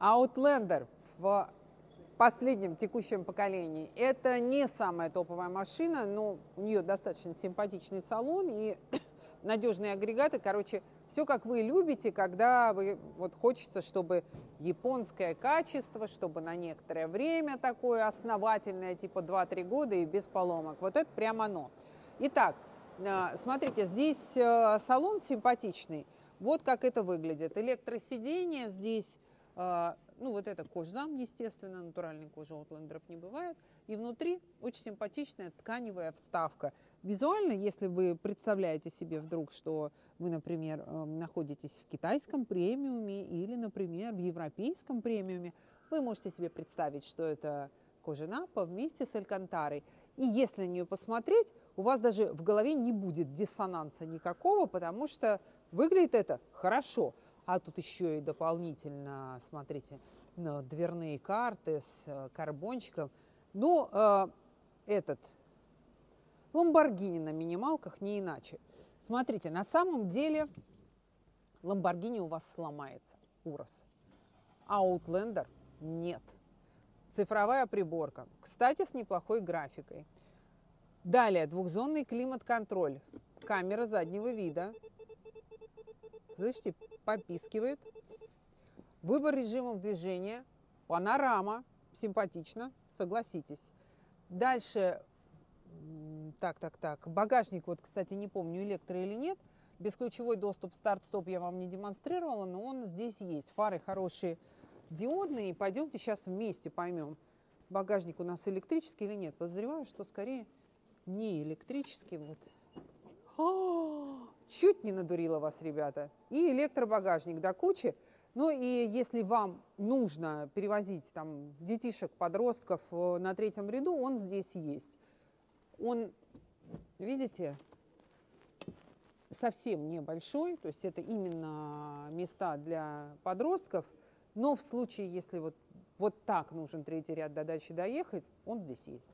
Outlander в последнем текущем поколении. Это не самая топовая машина, но у нее достаточно симпатичный салон и надежные агрегаты. Короче, все как вы любите, когда вы вот хочется, чтобы японское качество, чтобы на некоторое время такое основательное, типа 2-3 года и без поломок. Вот это прямо оно. Итак, э, смотрите, здесь э, салон симпатичный. Вот как это выглядит. Электросиденье здесь ну, вот это кожзам, естественно, натуральной кожи Outlander'ов не бывает. И внутри очень симпатичная тканевая вставка. Визуально, если вы представляете себе вдруг, что вы, например, эм, находитесь в китайском премиуме или, например, в европейском премиуме, вы можете себе представить, что это кожа Напа вместе с Алькантарой. И если на нее посмотреть, у вас даже в голове не будет диссонанса никакого, потому что выглядит это хорошо. А тут еще и дополнительно, смотрите, дверные карты с э, карбончиком. Ну, э, этот Ламборгини на минималках не иначе. Смотрите, на самом деле Ламборгини у вас сломается, Урос. А Outlander нет. Цифровая приборка. Кстати, с неплохой графикой. Далее, двухзонный климат-контроль. Камера заднего вида. Слышите, попискивает. Выбор режимов движения, панорама, симпатично, согласитесь. Дальше, так, так, так, багажник, вот, кстати, не помню, электро или нет. Бесключевой доступ старт-стоп я вам не демонстрировала, но он здесь есть. Фары хорошие, диодные. Пойдемте сейчас вместе поймем, багажник у нас электрический или нет. Подозреваю, что скорее не электрический. Вот. А, чуть не надурила вас, ребята. И электробагажник до кучи. Ну и если вам нужно перевозить там детишек, подростков э, на третьем ряду, он здесь есть. Он, видите, совсем небольшой, то есть это именно места для подростков, но в случае, если вот, вот так нужен третий ряд до дачи доехать, он здесь есть.